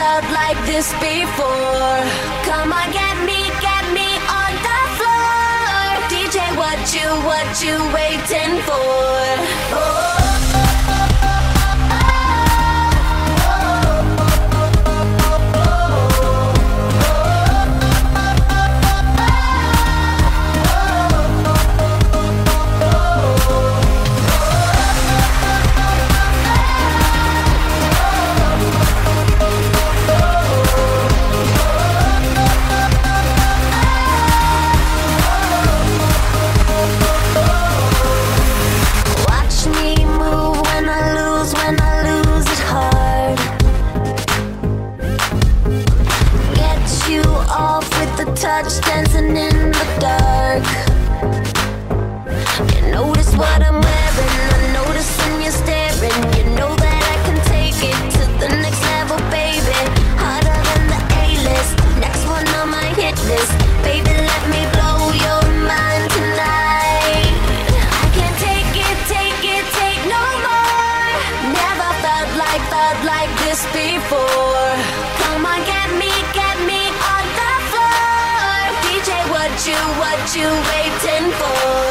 Felt like, this before. Come on, get me, get me on the floor. DJ, what you, what you waiting for? Oh. What you waiting for?